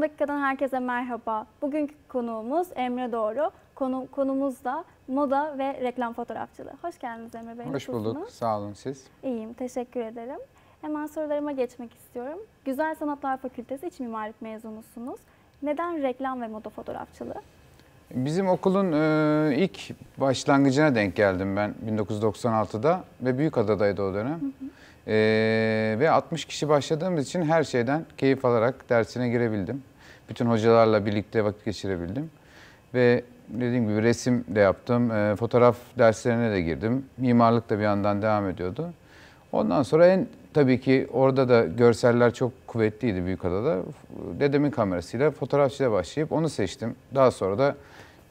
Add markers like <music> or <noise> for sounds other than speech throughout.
Son dakikadan herkese merhaba. Bugünkü konuğumuz Emre Doğru. Konu, konumuz da moda ve reklam fotoğrafçılığı. Hoş geldiniz Emre Bey. Hoş bulduk. Nasılsınız? Sağ olun siz. İyiyim, teşekkür ederim. Hemen sorularıma geçmek istiyorum. Güzel Sanatlar Fakültesi İç Mimarlık mezunusunuz. Neden reklam ve moda fotoğrafçılığı? Bizim okulun e, ilk başlangıcına denk geldim ben 1996'da ve Büyükada'daydı o dönem. E, ve 60 kişi başladığımız için her şeyden keyif alarak dersine girebildim. Bütün hocalarla birlikte vakit geçirebildim. Ve dediğim gibi resim de yaptım, e, fotoğraf derslerine de girdim. Mimarlık da bir yandan devam ediyordu. Ondan sonra en tabii ki orada da görseller çok kuvvetliydi Büyükada'da. Dedemin kamerasıyla fotoğrafçıya başlayıp onu seçtim. Daha sonra da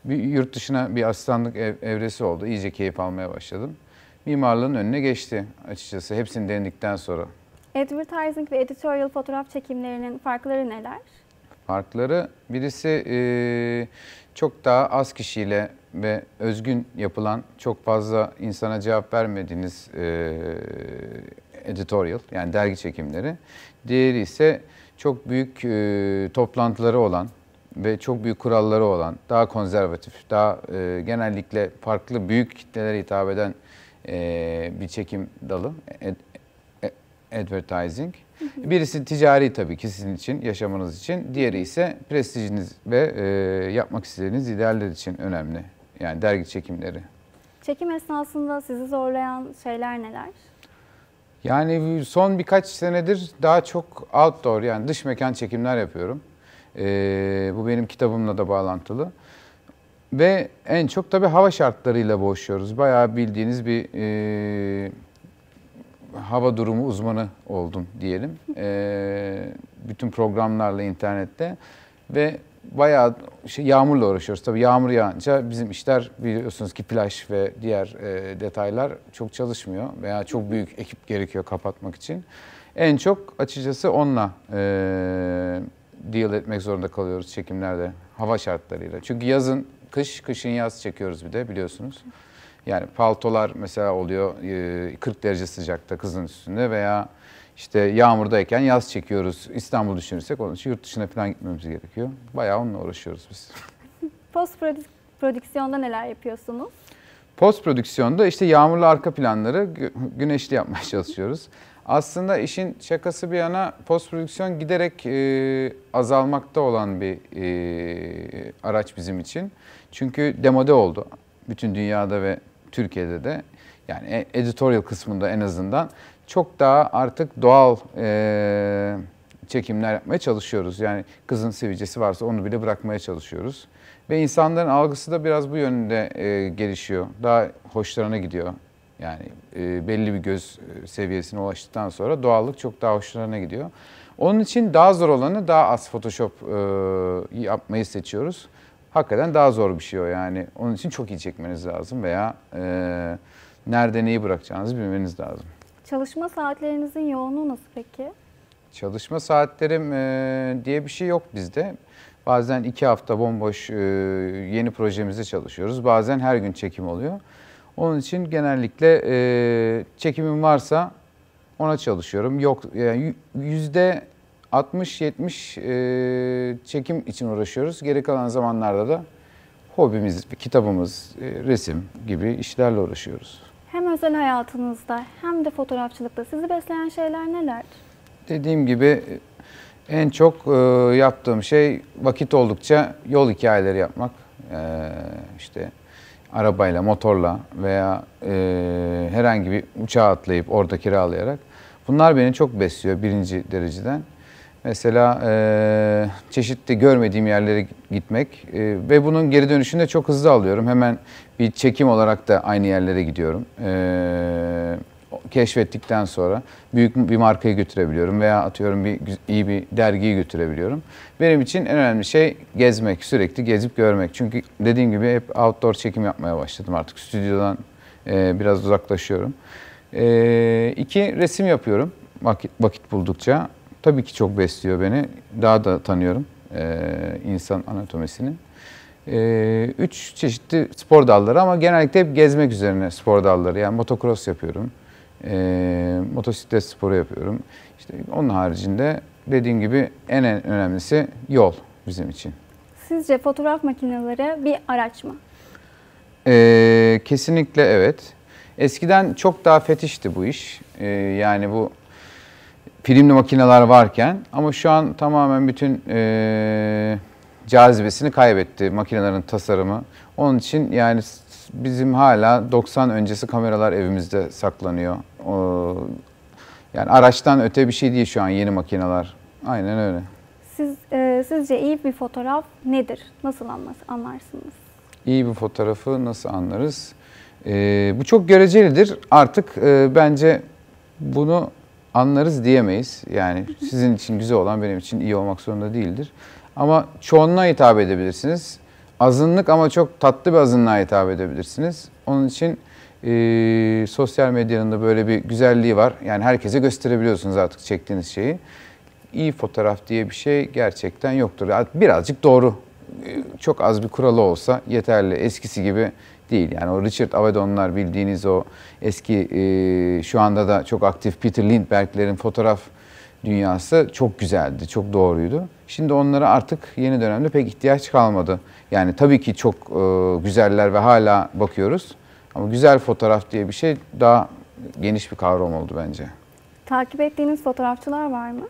bir yurt dışına bir asistanlık ev- evresi oldu. İyice keyif almaya başladım. Mimarlığın önüne geçti açıkçası hepsini denedikten sonra. Advertising ve editorial fotoğraf çekimlerinin farkları neler? Farkları birisi e, çok daha az kişiyle ve özgün yapılan çok fazla insana cevap vermediğiniz e, editorial yani dergi çekimleri. Diğeri ise çok büyük e, toplantıları olan ve çok büyük kuralları olan, daha konservatif, daha e, genellikle farklı büyük kitlelere hitap eden e, bir çekim dalı. Ad- a- advertising. Birisi ticari tabii ki sizin için, yaşamanız için. Diğeri ise prestijiniz ve e, yapmak istediğiniz idealler için önemli. Yani dergi çekimleri. Çekim esnasında sizi zorlayan şeyler neler? Yani son birkaç senedir daha çok outdoor yani dış mekan çekimler yapıyorum. Ee, bu benim kitabımla da bağlantılı. Ve en çok tabii hava şartlarıyla boğuşuyoruz. Bayağı bildiğiniz bir e, hava durumu uzmanı oldum diyelim. Ee, bütün programlarla internette ve bayağı şey, yağmurla uğraşıyoruz. Tabii yağmur yağınca bizim işler biliyorsunuz ki plaj ve diğer e, detaylar çok çalışmıyor veya çok büyük ekip gerekiyor kapatmak için. En çok açıkçası onunla e, deal etmek zorunda kalıyoruz çekimlerde hava şartlarıyla. Çünkü yazın kış, kışın yaz çekiyoruz bir de biliyorsunuz. Yani paltolar mesela oluyor e, 40 derece sıcakta kızın üstünde veya işte yağmurdayken yaz çekiyoruz. İstanbul düşünürsek onun için yurt dışına falan gitmemiz gerekiyor. Bayağı onunla uğraşıyoruz biz. <laughs> Post prodü- prodüksiyonda neler yapıyorsunuz? Post prodüksiyonda işte yağmurlu arka planları gü- güneşli yapmaya <laughs> çalışıyoruz. Aslında işin şakası bir yana post prodüksiyon giderek e, azalmakta olan bir e, araç bizim için. Çünkü demode oldu bütün dünyada ve Türkiye'de de. Yani e- editorial kısmında en azından çok daha artık doğal e, çekimler yapmaya çalışıyoruz. Yani kızın sivilcesi varsa onu bile bırakmaya çalışıyoruz. Ve insanların algısı da biraz bu yönde e, gelişiyor. Daha hoşlarına gidiyor. Yani e, belli bir göz e, seviyesine ulaştıktan sonra doğallık çok daha hoşlarına gidiyor. Onun için daha zor olanı daha az Photoshop e, yapmayı seçiyoruz. Hakikaten daha zor bir şey o yani. Onun için çok iyi çekmeniz lazım veya e, nerede neyi bırakacağınızı bilmeniz lazım. Çalışma saatlerinizin yoğunluğu nasıl peki? Çalışma saatlerim e, diye bir şey yok bizde. Bazen iki hafta bomboş e, yeni projemizde çalışıyoruz. Bazen her gün çekim oluyor. Onun için genellikle e, çekimim varsa ona çalışıyorum. Yok yani yüzde 60-70 e, çekim için uğraşıyoruz. Geri kalan zamanlarda da hobimiz, kitabımız, e, resim gibi işlerle uğraşıyoruz. Hem özel hayatınızda hem de fotoğrafçılıkta sizi besleyen şeyler neler? Dediğim gibi en çok e, yaptığım şey vakit oldukça yol hikayeleri yapmak. E, işte arabayla, motorla veya e, herhangi bir uçağa atlayıp orada kiralayarak. Bunlar beni çok besliyor birinci dereceden. Mesela e, çeşitli görmediğim yerlere gitmek e, ve bunun geri dönüşünü de çok hızlı alıyorum. Hemen bir çekim olarak da aynı yerlere gidiyorum. E, keşfettikten sonra büyük bir markayı götürebiliyorum veya atıyorum bir iyi bir dergiyi götürebiliyorum. Benim için en önemli şey gezmek, sürekli gezip görmek. Çünkü dediğim gibi hep outdoor çekim yapmaya başladım artık. Stüdyodan e, biraz uzaklaşıyorum. E, iki, resim yapıyorum vakit, vakit buldukça. Tabii ki çok besliyor beni. Daha da tanıyorum e, insan anatomisini. E, üç çeşitli spor dalları ama genellikle hep gezmek üzerine spor dalları. Yani motocross yapıyorum, e, motosiklet sporu yapıyorum. İşte onun haricinde dediğim gibi en en önemlisi yol bizim için. Sizce fotoğraf makineleri bir araç mı? Ee, kesinlikle evet. Eskiden çok daha fetişti bu iş. Ee, yani bu filmli makineler varken ama şu an tamamen bütün e, cazibesini kaybetti makinelerin tasarımı. Onun için yani bizim hala 90 öncesi kameralar evimizde saklanıyor. O, yani araçtan öte bir şey değil şu an yeni makineler. Aynen öyle. Siz e, sizce iyi bir fotoğraf nedir? Nasıl anlas- anlarsınız? İyi bir fotoğrafı nasıl anlarız? Ee, bu çok görecelidir. Artık e, bence bunu anlarız diyemeyiz. Yani sizin için güzel olan benim için iyi olmak zorunda değildir. Ama çoğunluğa hitap edebilirsiniz. Azınlık ama çok tatlı bir azınlığa hitap edebilirsiniz. Onun için e, sosyal medyanın da böyle bir güzelliği var. Yani herkese gösterebiliyorsunuz artık çektiğiniz şeyi. İyi fotoğraf diye bir şey gerçekten yoktur. Birazcık doğru çok az bir kuralı olsa yeterli. Eskisi gibi değil. Yani o Richard Avedon'lar bildiğiniz o eski e, şu anda da çok aktif Peter Lindbergh'lerin fotoğraf dünyası çok güzeldi, çok doğruydu. Şimdi onlara artık yeni dönemde pek ihtiyaç kalmadı. Yani tabii ki çok e, güzeller ve hala bakıyoruz. Ama güzel fotoğraf diye bir şey daha geniş bir kavram oldu bence. Takip ettiğiniz fotoğrafçılar var mı?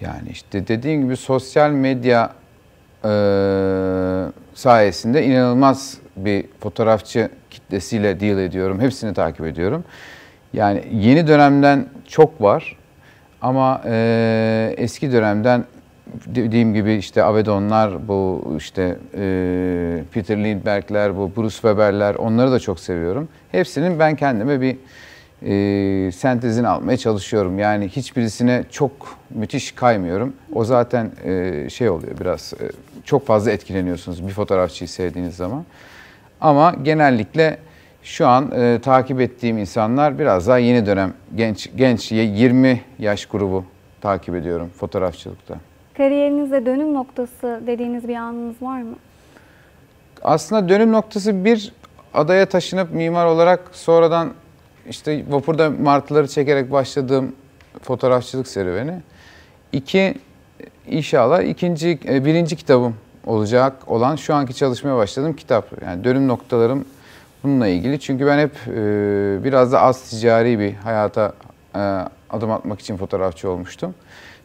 Yani işte dediğim gibi sosyal medya e, sayesinde inanılmaz bir fotoğrafçı kitlesiyle deal ediyorum. Hepsini takip ediyorum. Yani yeni dönemden çok var ama e, eski dönemden dediğim gibi işte Avedonlar, bu işte e, Peter Lindbergh'ler, bu Bruce Weber'ler onları da çok seviyorum. Hepsinin ben kendime bir e, sentezini almaya çalışıyorum. Yani hiçbirisine çok müthiş kaymıyorum. O zaten e, şey oluyor biraz e, çok fazla etkileniyorsunuz bir fotoğrafçıyı sevdiğiniz zaman. Ama genellikle şu an e, takip ettiğim insanlar biraz daha yeni dönem genç genç 20 yaş grubu takip ediyorum fotoğrafçılıkta. Kariyerinizde dönüm noktası dediğiniz bir anınız var mı? Aslında dönüm noktası bir adaya taşınıp mimar olarak sonradan işte vapurda martıları çekerek başladığım fotoğrafçılık serüveni. İki inşallah ikinci e, birinci kitabım olacak olan şu anki çalışmaya başladığım kitap. Yani dönüm noktalarım bununla ilgili. Çünkü ben hep e, biraz da az ticari bir hayata e, adım atmak için fotoğrafçı olmuştum.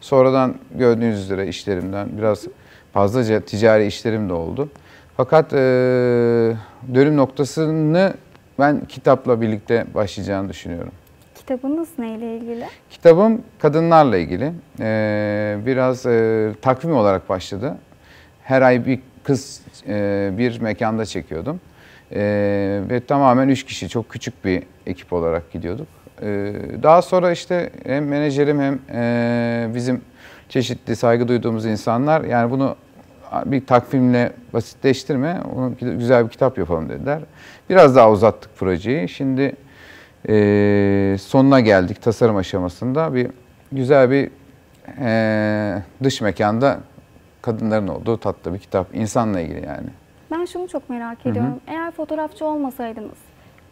Sonradan gördüğünüz üzere işlerimden biraz fazlaca ticari işlerim de oldu. Fakat e, dönüm noktasını ben kitapla birlikte başlayacağını düşünüyorum. Kitabınız neyle ilgili? Kitabım kadınlarla ilgili. Ee, biraz e, takvim olarak başladı. Her ay bir kız e, bir mekanda çekiyordum. Ee, ve tamamen üç kişi, çok küçük bir ekip olarak gidiyorduk. Ee, daha sonra işte hem menajerim hem e, bizim çeşitli saygı duyduğumuz insanlar yani bunu bir takvimle basitleştirme, onu güzel bir kitap yapalım dediler. Biraz daha uzattık projeyi. Şimdi e, sonuna geldik tasarım aşamasında. Bir güzel bir e, dış mekanda kadınların olduğu tatlı bir kitap. İnsanla ilgili yani. Ben şunu çok merak ediyorum. Eğer fotoğrafçı olmasaydınız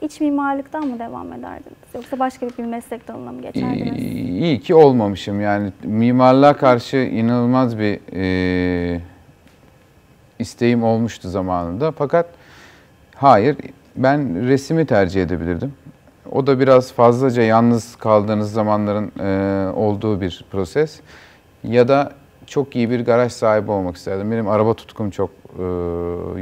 iç mimarlıktan mı devam ederdiniz? Yoksa başka bir meslek dalına mı geçerdiniz? İyi ki olmamışım. Yani mimarlığa karşı inanılmaz bir e, isteğim olmuştu zamanında. Fakat hayır, ben resmi tercih edebilirdim. O da biraz fazlaca yalnız kaldığınız zamanların e, olduğu bir proses. Ya da çok iyi bir garaj sahibi olmak isterdim. Benim araba tutkum çok e,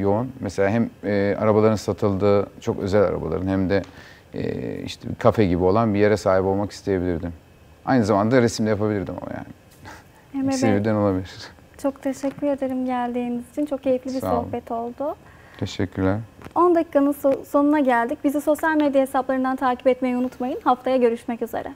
yoğun. Mesela hem e, arabaların satıldığı çok özel arabaların hem de e, işte bir kafe gibi olan bir yere sahip olmak isteyebilirdim. Aynı zamanda resim de yapabilirdim ama yani. İkisi Bey, birden olabilir. Çok teşekkür ederim geldiğiniz için. Çok keyifli bir Sağ olun. sohbet oldu. Teşekkürler. 10 dakikanın so- sonuna geldik. Bizi sosyal medya hesaplarından takip etmeyi unutmayın. Haftaya görüşmek üzere.